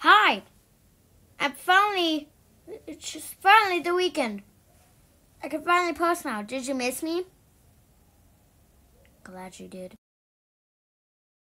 Hi. I'm finally. It's just finally the weekend. I can finally post now. Did you miss me? Glad you did.